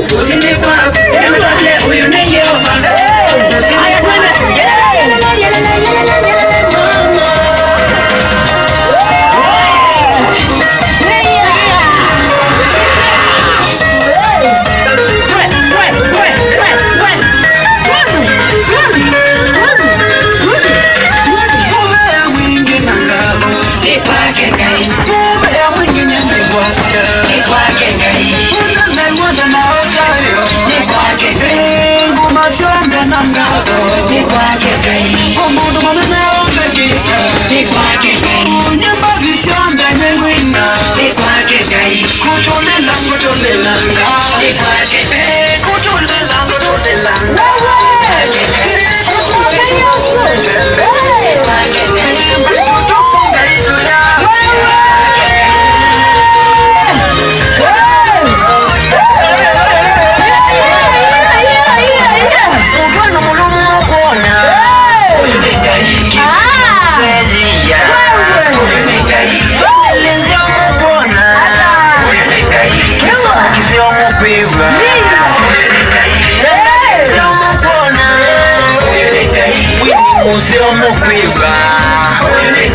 Você me omukwibwa, huyu ni